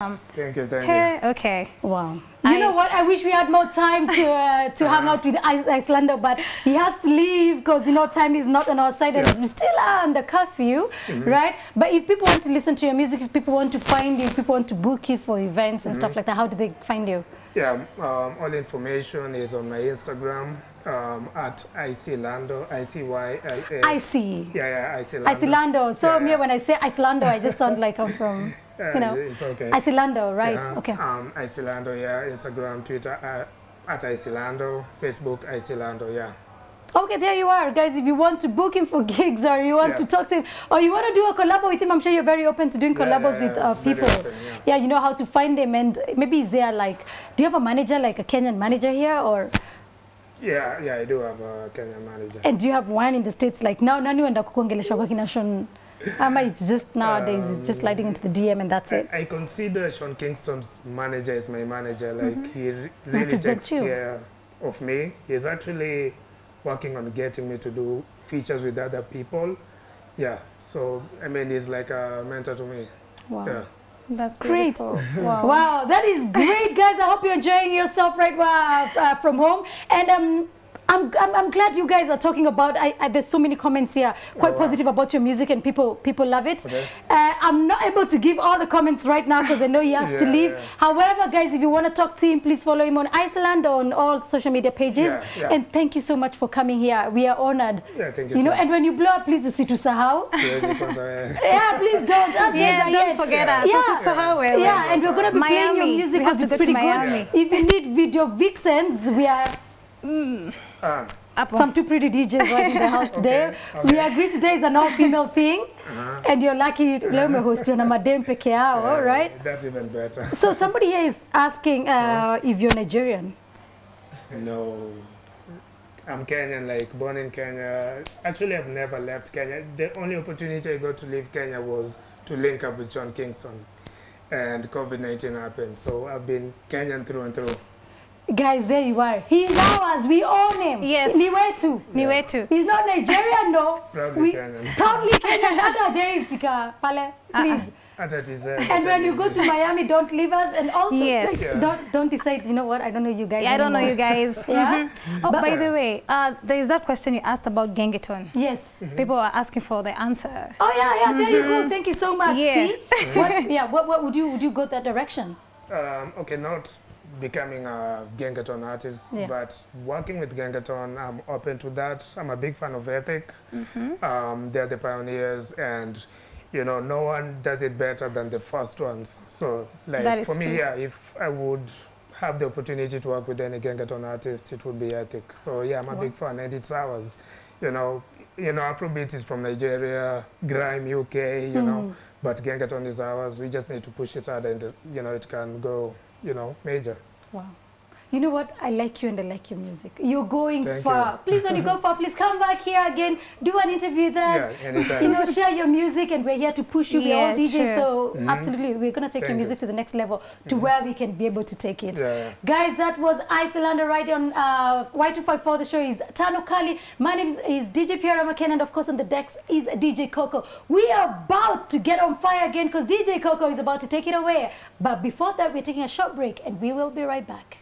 Thank you, thank you. Okay. Wow. You I- know what? I wish we had more time to uh, to hang out with Ice Icelander, but he has to leave because you know time is not on our side and we still are under curfew, right? But if people want to listen to your music, if people want to find you, if people want to book you for events and stuff like that, how do they find you? Yeah, um, all information is on my Instagram um, at Icy Lando, I-C-Y-L-A. I see. Yeah, yeah, Icy Lando. Icelando. So Yeah, me, yeah. when I say Icelando, I just sound like I'm from, Yeah, you know, It's okay. Icelando, right? Yeah, Okay. Um, Icelando, yeah, Instagram, Twitter, uh, at Icelando, Facebook, Icelando, yeah. Okay, there you are, guys. If you want to book him for gigs or you want Yeah. to talk to him or you want to do a collab with him, I'm sure you're very open to doing collabs yeah, with uh, people. open, yeah. you know how to find him and maybe is there like, do you have a manager, like a Kenyan manager here or, Yeah, yeah, I do have a Kenyan manager. and do you have one in the States like now, nani wenda kukuongelesha kwa kina Sean? Ama it's just nowadays, it's just sliding into the DM and that's it. I, I consider Sean Kingston's manager as my manager. Like he re- really Represents takes you. care of me. He's actually working on getting me to do features with other people. Yeah. So I mean, he's like a mentor to me. Wow. Yeah. That's Great. Wow. Wow, that is great, guys. I hope you're enjoying yourself right uh, uh, from home. And um, I'm, I'm, I'm glad you guys are talking about. I, I, there's so many comments here, quite Oh, wow. positive about your music, and people people love it. Okay. Uh, I'm not able to give all the comments right now because I know he has to leave. yeah. However, guys, if you want to talk to him, please follow him on Iceland on all social media pages. Yeah, yeah. And thank you so much for coming here. We are honored. Yeah, thank you You know, and when you blow up, please usitusahau. Yes, because I, yeah, please don't. Us Yeah, don't here. forget Yeah. us. Yeah. This is Sahawe. Yeah, and we're gonna be playing your music because it's pretty Miami. good. If you need video vixens, we are ah, Up some two pretty DJs right in the house today. Okay, We agree today is an all-female thing, and you're lucky leo umehostiwa na madem peke yao, yeah, right? That's even better. So somebody here is asking uh, if you're Nigerian. No. I'm Kenyan, like born in Kenya. Actually, I've never left Kenya. The only opportunity I got to leave Kenya was to link up with Sean Kingston. And COVID 19 happened. So I've been Kenyan through and through. Guys, there you are. He's ours. We own him. Yes. Ni wetu. Ni wetu. He's not Nigerian, no. Proudly We- Kenyan. Proudly Kenyan. Hata hajaifika pale. Please. At that is, uh, And when you go to Miami, don't leave us. And also, Yes. like, Yeah. don't don't decide. You know what? I don't know you guys. Yeah, I don't know you guys. Yeah. Mhm. Oh, by the way, uh, there is that question you asked about Gengetone. Yes. People are asking for the answer. Oh yeah, yeah. There you go. Thank you so much. Yeah. See, what? Yeah. What? What would you would you go that direction? um, okay, not becoming a Gengetone artist, Yeah. but working with Gengetone, I'm open to that. I'm a big fan of Ethic. Um, they're the pioneers, and you know, no one does it better than the first ones. So, like for me, true. yeah, if I would have the opportunity to work with any Gengetone artist, it would be Ethic. So yeah, I'm a big fan, and it's ours. You know, you know, Afrobeat is from Nigeria, grime UK, you know, but Gengetone is ours. We just need to push it hard, and you know, it can go, you know, major. Wow. You know what? I like you and I like your music. You're going Thank far. you. Please, when you go far, please come back here again. Do an interview with us. Yeah, anytime. You know, share your music, and we're here to push you. We're all Yeah, DJs, true. so absolutely, we're gonna take your Thank you. music to the next level, to where we can be able to take it. Yeah. Guys, that was Icelander right on uh, Y254. The show is Tano Kali. My name is, is DJ Pierra Makena, and of course on the decks is DJ Coco. We are about to get on fire again because DJ Coco is about to take it away. But before that, we're taking a short break, and we will be right back.